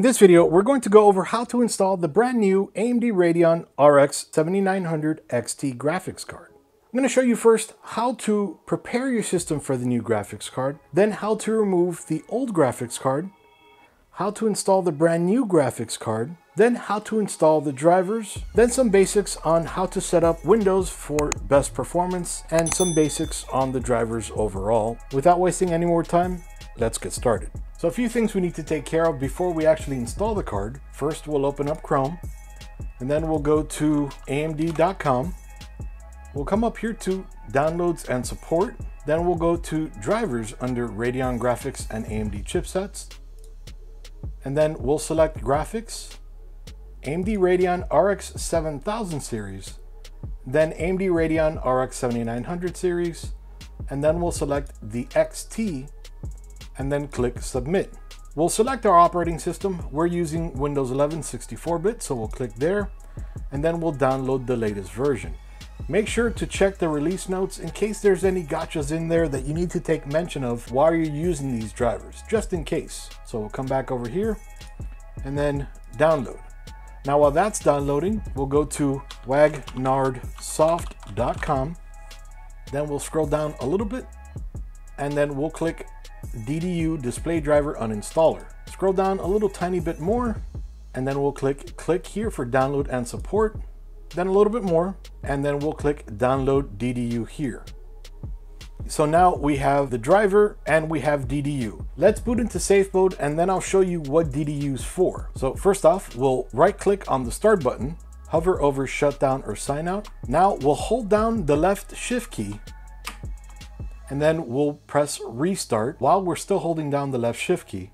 In this video, we're going to go over how to install the brand new AMD Radeon RX 7900 XT graphics card. I'm going to show you first how to prepare your system for the new graphics card, then how to remove the old graphics card, how to install the brand new graphics card, then how to install the drivers, then some basics on how to set up Windows for best performance, and some basics on the drivers overall. Without wasting any more time, let's get started. So a few things we need to take care of before we actually install the card. First, we'll open up Chrome, and then we'll go to amd.com. We'll come up here to downloads and support. Then we'll go to drivers under Radeon graphics and AMD chipsets. And then we'll select graphics, AMD Radeon RX 7000 series, then AMD Radeon RX 7900 series, and then we'll select the XT and then click submit. We'll select our operating system. We're using Windows 11 64-bit, so we'll click there and then we'll download the latest version. Make sure to check the release notes in case there's any gotchas in there that you need to take mention of while you're using these drivers, just in case. So we'll come back over here and then download. Now while that's downloading, we'll go to wagnardsoft.com. Then we'll scroll down a little bit and then we'll click DDU display driver uninstaller. Scroll down a little tiny bit more and then we'll click click here for download and support. Then a little bit more and then we'll click download DDU here. So now we have the driver and we have DDU. Let's boot into safe mode and then I'll show you what DDU is for. So first off, we'll right click on the start button, hover over shutdown or sign out. Now we'll hold down the left shift key and then we'll press restart while we're still holding down the left shift key.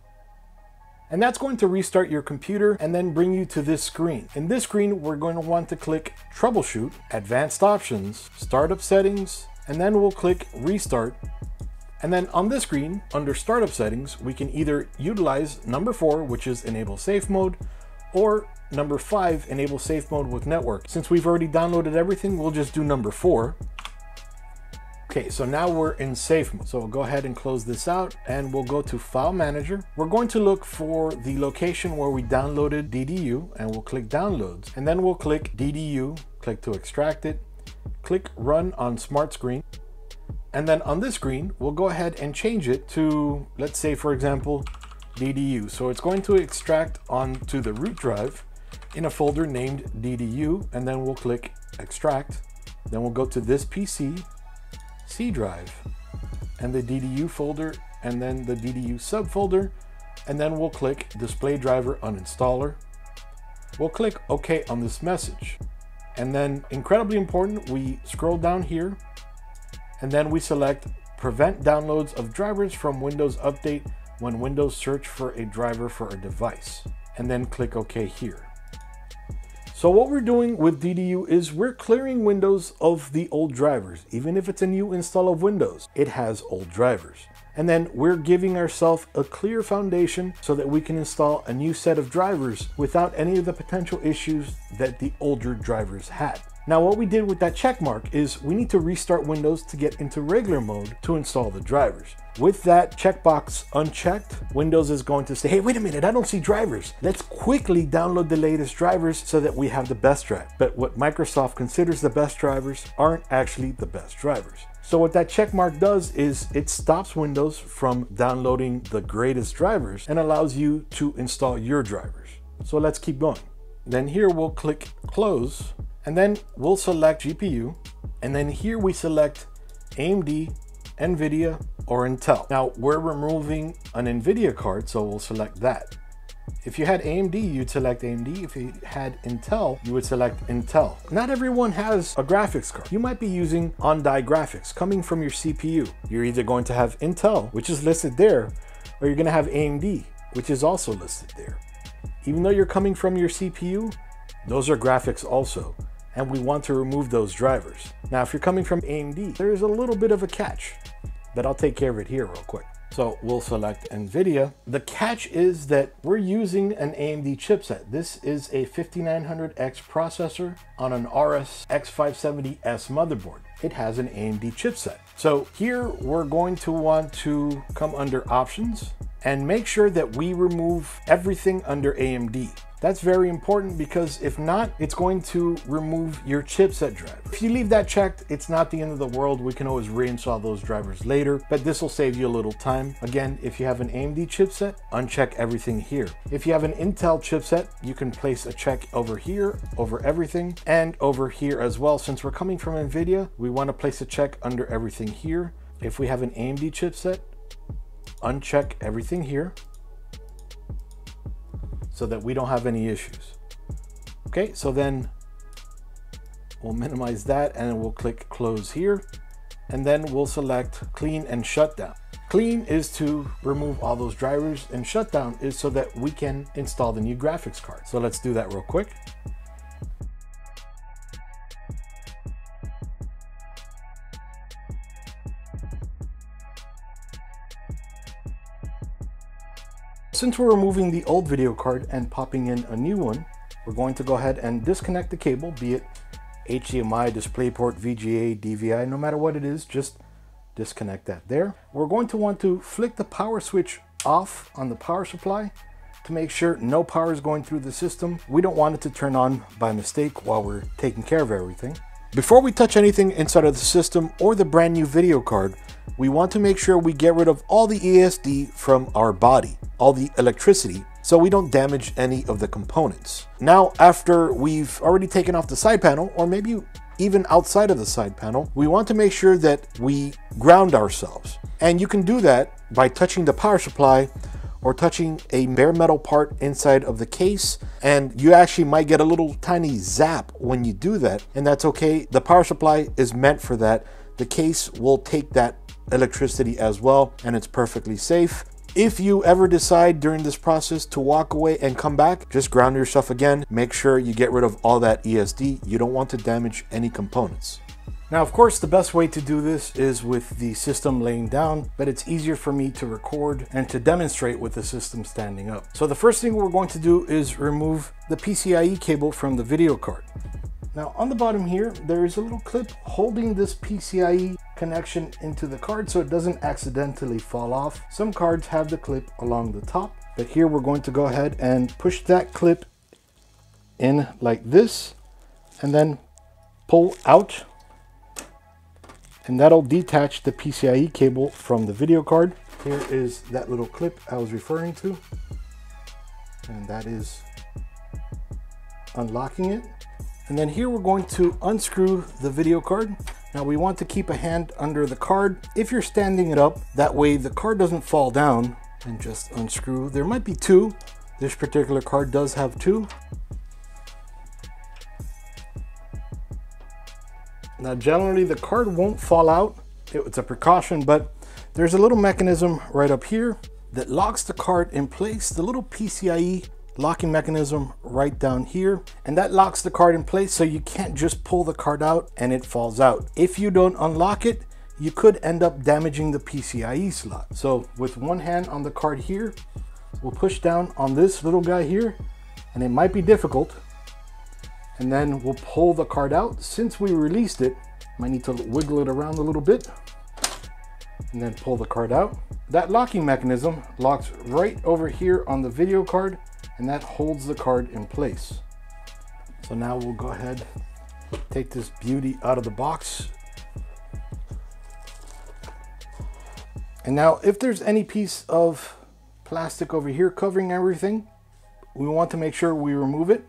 And that's going to restart your computer and then bring you to this screen. In this screen, we're going to want to click Troubleshoot, Advanced Options, Startup Settings, and then we'll click Restart. And then on this screen, under Startup Settings, we can either utilize number four, which is Enable Safe Mode, or number five, Enable Safe Mode with Network. Since we've already downloaded everything, we'll just do number four. Okay, so now we're in safe mode. So we'll go ahead and close this out and we'll go to File Manager. We're going to look for the location where we downloaded DDU and we'll click Downloads. And then we'll click DDU, click to extract it, click Run on Smart Screen. And then on this screen, we'll go ahead and change it to, let's say for example, DDU. So it's going to extract onto the root drive in a folder named DDU, and then we'll click Extract. Then we'll go to this PC, C drive and the DDU folder and then the DDU subfolder and then we'll click display driver uninstaller. We'll click OK on this message. And then incredibly important, we scroll down here and then we select prevent downloads of drivers from Windows Update when Windows search for a driver for a device and then click OK here. So what we're doing with DDU is we're clearing Windows of the old drivers. Even if it's a new install of Windows, it has old drivers. And then we're giving ourselves a clear foundation so that we can install a new set of drivers without any of the potential issues that the older drivers had. Now what we did with that check mark is we need to restart Windows to get into regular mode to install the drivers. With that checkbox unchecked, Windows is going to say, hey, wait a minute, I don't see drivers. Let's quickly download the latest drivers so that we have the best drive. But what Microsoft considers the best drivers aren't actually the best drivers. So what that check mark does is it stops Windows from downloading the greatest drivers and allows you to install your drivers. So let's keep going. Then here we'll click close and then we'll select GPU and then here we select AMD, NVIDIA, or Intel. Now we're removing an NVIDIA card, so we'll select that. If you had AMD, you'd select AMD. If you had Intel, you would select Intel. Not everyone has a graphics card. You might be using on-die graphics coming from your CPU. You're either going to have Intel, which is listed there, or you're gonna have AMD, which is also listed there. Even though you're coming from your CPU, those are graphics also and we want to remove those drivers. Now, if you're coming from AMD, there is a little bit of a catch but I'll take care of it here real quick. So we'll select NVIDIA. The catch is that we're using an AMD chipset. This is a 5900X processor on an RS X570S motherboard. It has an AMD chipset. So here we're going to want to come under options and make sure that we remove everything under AMD. That's very important because if not, it's going to remove your chipset driver. If you leave that checked, it's not the end of the world. We can always reinstall those drivers later, but this will save you a little time. Again, if you have an AMD chipset, uncheck everything here. If you have an Intel chipset, you can place a check over here, over everything, and over here as well. Since we're coming from NVIDIA, we wanna place a check under everything here. If we have an AMD chipset, uncheck everything here so that we don't have any issues. Okay, so then we'll minimize that and we'll click close here and then we'll select clean and shutdown. Clean is to remove all those drivers and shutdown is so that we can install the new graphics card. So let's do that real quick. Since we're removing the old video card and popping in a new one, we're going to go ahead and disconnect the cable, be it HDMI, DisplayPort, VGA, DVI, no matter what it is, just disconnect that there. We're going to want to flick the power switch off on the power supply to make sure no power is going through the system. We don't want it to turn on by mistake while we're taking care of everything. Before we touch anything inside of the system or the brand new video card, we want to make sure we get rid of all the ESD from our body, all the electricity, so we don't damage any of the components. Now, after we've already taken off the side panel, or maybe even outside of the side panel, we want to make sure that we ground ourselves. And you can do that by touching the power supply or touching a bare metal part inside of the case and you actually might get a little tiny zap when you do that and that's okay the power supply is meant for that the case will take that electricity as well and it's perfectly safe if you ever decide during this process to walk away and come back, just ground yourself again. Make sure you get rid of all that ESD. You don't want to damage any components. Now, of course, the best way to do this is with the system laying down, but it's easier for me to record and to demonstrate with the system standing up. So the first thing we're going to do is remove the PCIe cable from the video card. Now on the bottom here, there is a little clip holding this PCIe connection into the card so it doesn't accidentally fall off. Some cards have the clip along the top, but here we're going to go ahead and push that clip in like this and then pull out and that'll detach the PCIe cable from the video card. Here is that little clip I was referring to. And that is unlocking it. And then here we're going to unscrew the video card. Now we want to keep a hand under the card. If you're standing it up, that way the card doesn't fall down and just unscrew. There might be two. This particular card does have two. Now generally the card won't fall out. It's a precaution, but there's a little mechanism right up here that locks the card in place. The little PCIe locking mechanism right down here and that locks the card in place so you can't just pull the card out and it falls out. If you don't unlock it, you could end up damaging the PCIe slot. So with one hand on the card here, we'll push down on this little guy here and it might be difficult, and then we'll pull the card out. Since we released it, might need to wiggle it around a little bit and then pull the card out. That locking mechanism locks right over here on the video card and that holds the card in place. So now we'll go ahead, take this beauty out of the box. And now if there's any piece of plastic over here covering everything, we want to make sure we remove it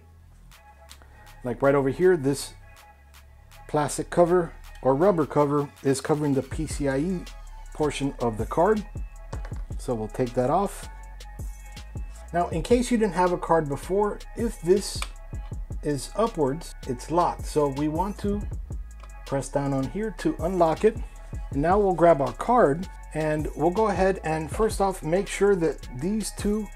like right over here, this plastic cover or rubber cover is covering the PCIe portion of the card. So we'll take that off. Now, in case you didn't have a card before, if this is upwards, it's locked. So we want to press down on here to unlock it. And now we'll grab our card and we'll go ahead and first off, make sure that these two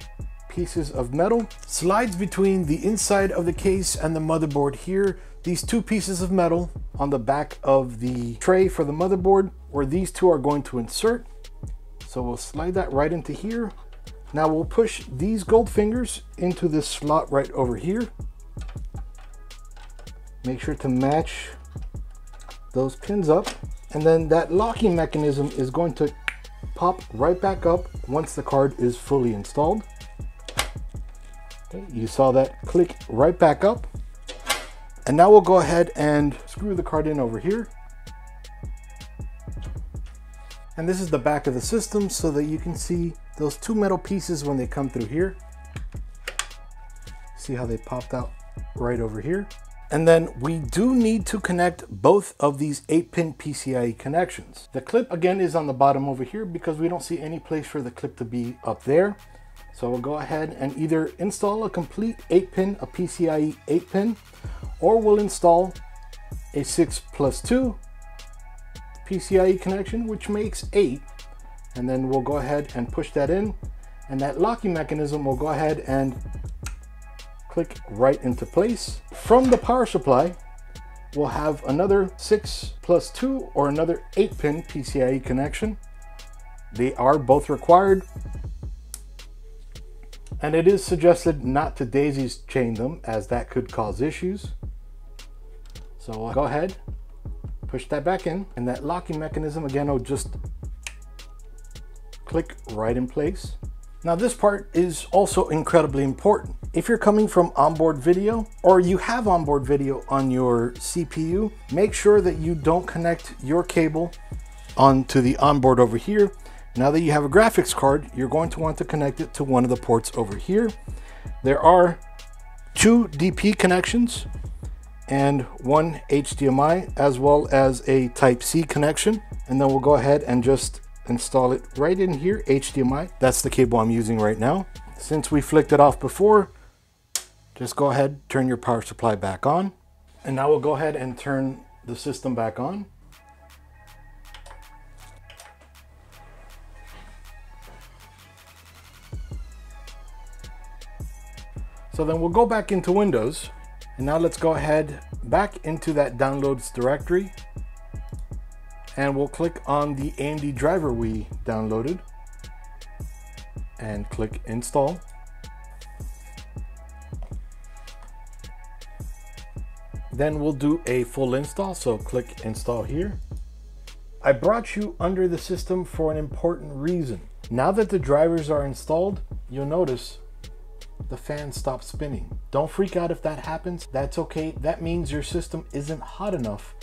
pieces of metal. Slides between the inside of the case and the motherboard here. These two pieces of metal on the back of the tray for the motherboard where these two are going to insert. So we'll slide that right into here. Now we'll push these gold fingers into this slot right over here. Make sure to match those pins up. And then that locking mechanism is going to pop right back up once the card is fully installed. Okay, you saw that click right back up. And now we'll go ahead and screw the card in over here. And this is the back of the system so that you can see those two metal pieces when they come through here. See how they popped out right over here. And then we do need to connect both of these 8-pin PCIe connections. The clip again is on the bottom over here because we don't see any place for the clip to be up there. So we'll go ahead and either install a complete 8-pin, a PCIe 8-pin, or we'll install a 6 plus 2 PCIe connection, which makes 8. And then we'll go ahead and push that in. And that locking mechanism will go ahead and click right into place. From the power supply, we'll have another 6 plus 2 or another 8 pin PCIe connection. They are both required. And it is suggested not to daisy chain them as that could cause issues. So uh, go ahead, push that back in and that locking mechanism again will just click right in place. Now this part is also incredibly important. If you're coming from onboard video or you have onboard video on your CPU, make sure that you don't connect your cable onto the onboard over here. Now that you have a graphics card, you're going to want to connect it to one of the ports over here. There are two DP connections and one HDMI as well as a type C connection. And then we'll go ahead and just install it right in here, HDMI. That's the cable I'm using right now. Since we flicked it off before, just go ahead, turn your power supply back on. And now we'll go ahead and turn the system back on. So then we'll go back into Windows and now let's go ahead back into that downloads directory and we'll click on the AMD driver we downloaded and click install. Then we'll do a full install, so click install here. I brought you under the system for an important reason. Now that the drivers are installed, you'll notice the fan stops spinning. Don't freak out if that happens. That's okay. That means your system isn't hot enough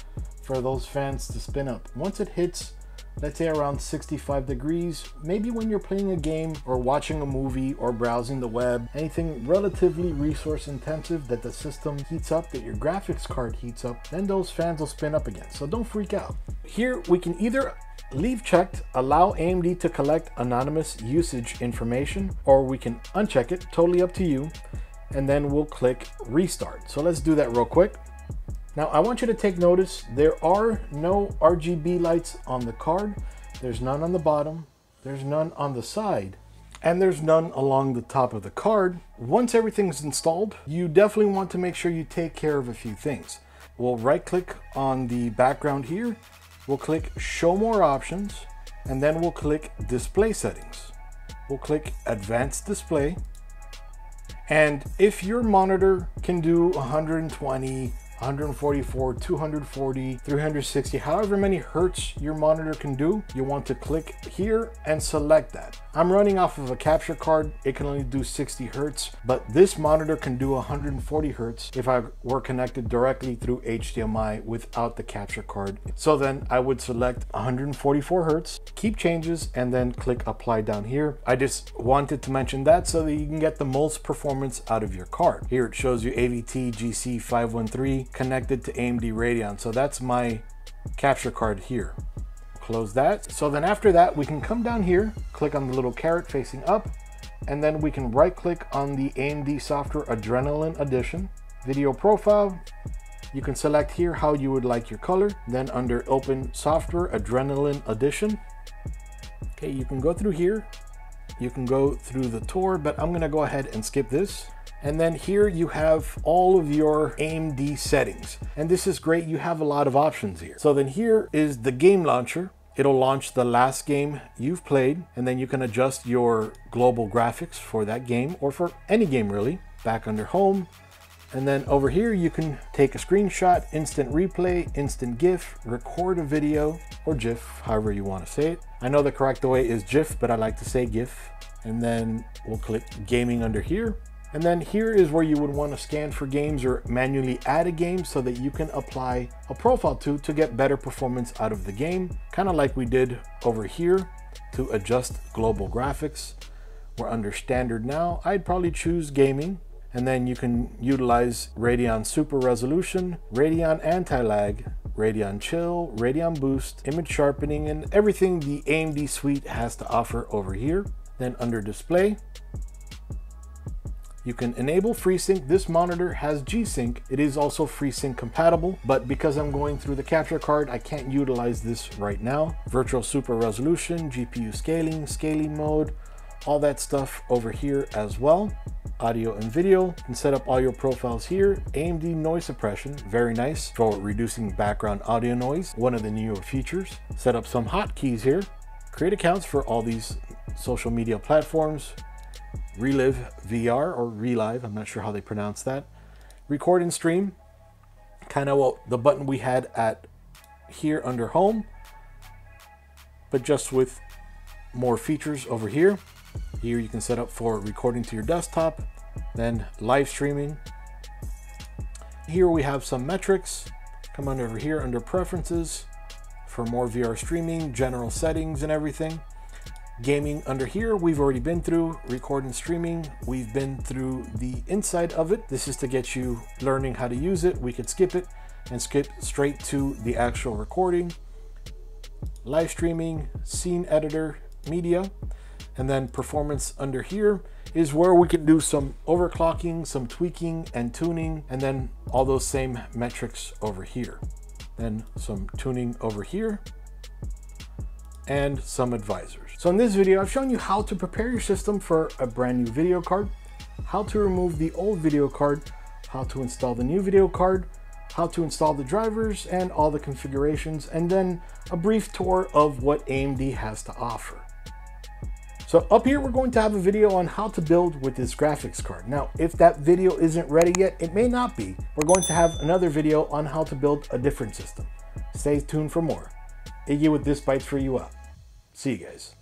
for those fans to spin up. Once it hits, let's say around 65 degrees, maybe when you're playing a game or watching a movie or browsing the web, anything relatively resource intensive that the system heats up, that your graphics card heats up, then those fans will spin up again. So don't freak out. Here we can either leave checked, allow AMD to collect anonymous usage information, or we can uncheck it, totally up to you, and then we'll click restart. So let's do that real quick. Now I want you to take notice, there are no RGB lights on the card. There's none on the bottom, there's none on the side, and there's none along the top of the card. Once everything's installed, you definitely want to make sure you take care of a few things. We'll right click on the background here, we'll click show more options, and then we'll click display settings. We'll click advanced display, and if your monitor can do 120, 144, 240, 360, however many hertz your monitor can do, you want to click here and select that. I'm running off of a capture card. It can only do 60 hertz, but this monitor can do 140 hertz if I were connected directly through HDMI without the capture card. So then I would select 144 hertz, keep changes, and then click apply down here. I just wanted to mention that so that you can get the most performance out of your card. Here it shows you AVT GC513 connected to AMD Radeon. So that's my capture card here. Close that. So then after that, we can come down here, click on the little caret facing up, and then we can right click on the AMD Software Adrenalin Edition. Video profile, you can select here how you would like your color. Then under Open Software Adrenalin Edition, okay, you can go through here. You can go through the tour, but I'm gonna go ahead and skip this. And then here you have all of your AMD settings. And this is great, you have a lot of options here. So then here is the game launcher. It'll launch the last game you've played, and then you can adjust your global graphics for that game or for any game really. Back under home, and then over here, you can take a screenshot, instant replay, instant GIF, record a video, or GIF, however you want to say it. I know the correct way is GIF, but I like to say GIF. And then we'll click gaming under here. And then here is where you would want to scan for games or manually add a game so that you can apply a profile to to get better performance out of the game. Kind of like we did over here to adjust global graphics. We're under standard now. I'd probably choose gaming and then you can utilize Radeon Super Resolution, Radeon Anti-Lag, Radeon Chill, Radeon Boost, image sharpening, and everything the AMD suite has to offer over here. Then under display, you can enable FreeSync. This monitor has G-Sync. It is also FreeSync compatible, but because I'm going through the capture card, I can't utilize this right now. Virtual Super Resolution, GPU scaling, scaling mode, all that stuff over here as well. Audio and video, can set up all your profiles here. AMD noise suppression, very nice for reducing background audio noise, one of the newer features. Set up some hotkeys here. Create accounts for all these social media platforms, Relive VR or Relive, I'm not sure how they pronounce that. Record and stream, kind of what the button we had at here under home, but just with more features over here. Here you can set up for recording to your desktop, then live streaming. Here we have some metrics. Come on over here under preferences for more VR streaming, general settings and everything. Gaming under here, we've already been through. Recording streaming, we've been through the inside of it. This is to get you learning how to use it. We could skip it and skip straight to the actual recording. Live streaming, scene editor, media, and then performance under here is where we can do some overclocking, some tweaking and tuning, and then all those same metrics over here. Then some tuning over here and some advisors. So in this video, I've shown you how to prepare your system for a brand new video card, how to remove the old video card, how to install the new video card, how to install the drivers and all the configurations, and then a brief tour of what AMD has to offer. So up here, we're going to have a video on how to build with this graphics card. Now, if that video isn't ready yet, it may not be. We're going to have another video on how to build a different system. Stay tuned for more. Iggy with This Bytes for you up. See you guys.